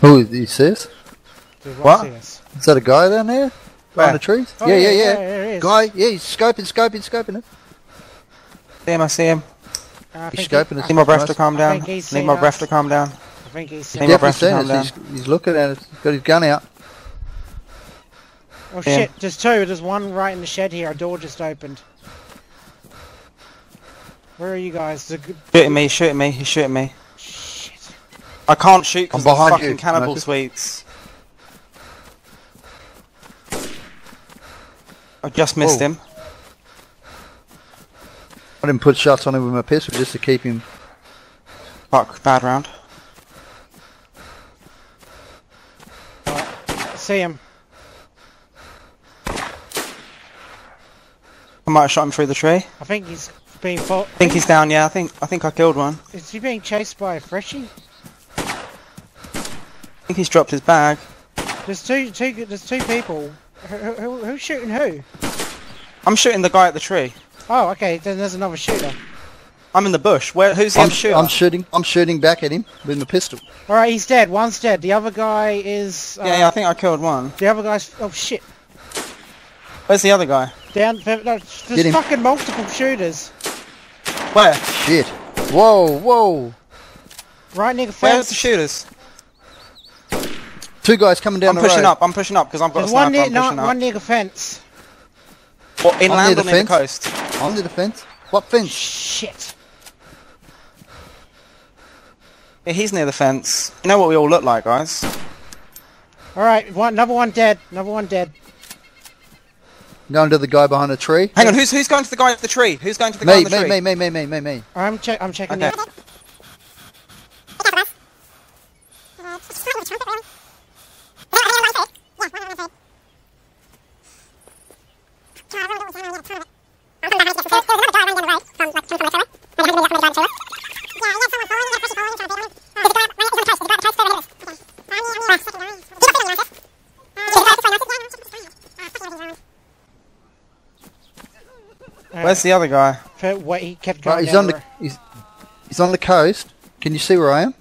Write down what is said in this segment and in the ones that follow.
Who he says? Dude, What? see us. Is that a guy down there? Where? Behind the trees? Oh, yeah, yeah, yeah, yeah. yeah, there he is. Guy, yeah, he's scoping, scoping, scoping it. See him, I see him. I He's scoping he, it. Need my breath to calm down. think Need seen my breath to calm down. I think he's Need seen my Definitely breath to seen calm down. He's, he's looking at it. He's got his gun out. Oh Yeah. shit, there's two. There's one right in the shed here. A door just opened. Where are you guys? Good... Shooting me, shooting me, he's shooting me. Shit. I can't shoot because I'm the fucking you, cannibal Marcus. sweets. I just missed Oh. him. I didn't put shots on him with my pistol just to keep him. Fuck, bad round. See him. I might have shot him through the tree. I think he's being fought. I think he's down. Yeah, I think I think I killed one. Is he being chased by a freshie? I think he's dropped his bag. There's two, two, there's two people. Who, who, who's shooting who? I'm shooting the guy at the tree. Oh, okay. Then there's another shooter. I'm in the bush. Where? Who's the I'm, other shooter? I'm shooting. I'm shooting back at him with my pistol. All right, he's dead. One's dead. The other guy is. Uh, yeah, yeah, I think I killed one. The other guy's. Oh shit. Where's the other guy? Down. No, there's fucking multiple shooters. Where? Shit. Whoa, whoa. Right near the Where's the shooters? Two guys coming down I'm the pushing road. up. I'm pushing up because I've got There's a one sniper. near, I'm no, up. one near the fence. What, I'm near inland the or near the fence. coast? On the fence. What fence? Shit. Yeah, he's near the fence. You know what we all look like, guys? All right, one, another one dead. Another one dead. Going to the guy behind the tree. Hang on, who's who's going to the guy at the tree? Who's going to the guy Me, on the me, tree? me, me, me, me, me, me. I'm check. I'm checking. Okay. the- Where's the other guy? Wait, he kept going Right, he's down on the he's, he's on the coast. Can you see where I am?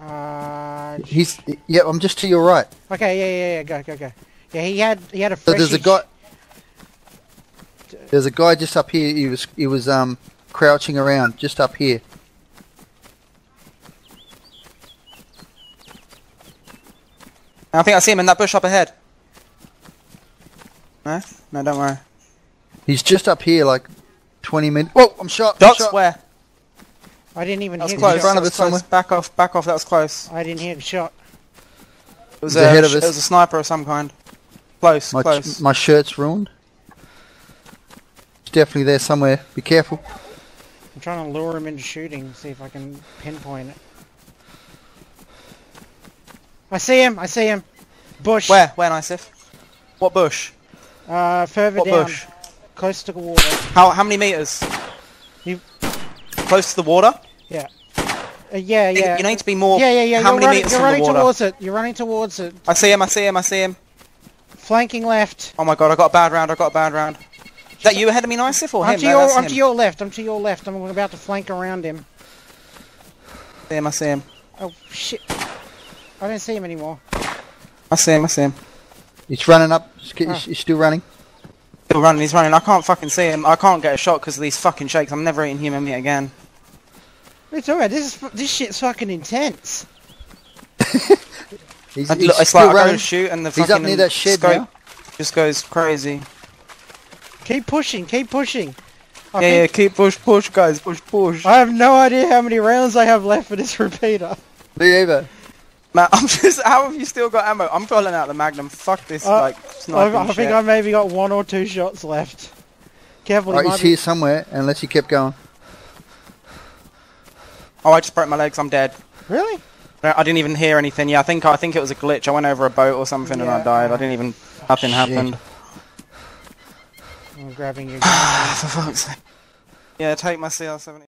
Uh, He's yeah. I'm just to your right. okay, yeah, yeah, yeah. Go, go, go. Yeah, he had he had a. So there's a guy. There's a guy just up here. He was he was um crouching around just up here. I think I see him in that bush up ahead. No? No, don't worry. He's just up here, like 20 minutes. Whoa! I'm shot. I'm shot. where? I didn't even That was hear. close. The in front of that us was close. somewhere. Back off, back off, that was close. I didn't hear the shot. It was, He's a, ahead of us. It us. was a sniper of some kind. Close, My close. my shirt's ruined. It's definitely there somewhere. Be careful. I'm trying to lure him into shooting. See if I can pinpoint it. I see him. I see him. Bush. Where? Where, Nysyth? What bush? Uh, further What down, bush? close to the water. How how many meters? You- Close to the water? Uh, yeah, yeah. You need to be more. yeah, yeah, yeah. How you're many running, meters you're from running the water? towards it. You're running towards it. I see him. I see him. I see him. Flanking left. Oh my god! I got a bad round. I got a bad round. Is that you ahead of me, Nysyth, or I'm him? to No, your, I'm him. to your left. I'm to your left. I'm about to flank around him. I see him. I see him. Oh shit! I don't see him anymore. I see him. I see him. He's running up. He's, he's, he's still running. Still running. He's running. I can't fucking see him. I can't get a shot because of these fucking shakes. I'm never eating human meat again. It's are you talking about? This is this shit's fucking intense. He's, I, he's look, it's still like I go running. to shoot and the He's fucking up near that shed scope now. just goes crazy. Keep pushing. Keep pushing. I yeah, yeah. Keep push, push, guys. Push, push. I have no idea how many rounds I have left for this repeater. Me either. Man, I'm just. How have you still got ammo? I'm pulling out the magnum. Fuck this, Uh, like I, sniping I shit. think I maybe got one or two shots left. Careful, he Right, might he's be- here somewhere. Unless you kept going. Oh, I just broke my legs. I'm dead. Really? I didn't even hear anything. Yeah, I think I think it was a glitch. I went over a boat or something and I died. I didn't even. Nothing Shit. happened. I'm grabbing you. For fuck's sake. Yeah, take my CR70.